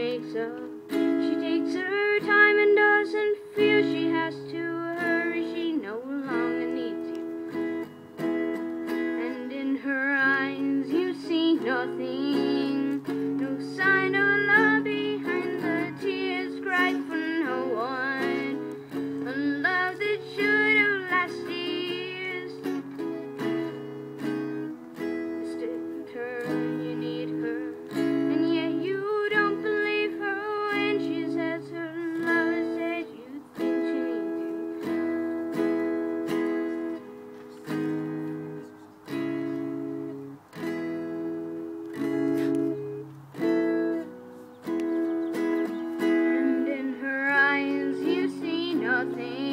makes up. She takes her time and nothing,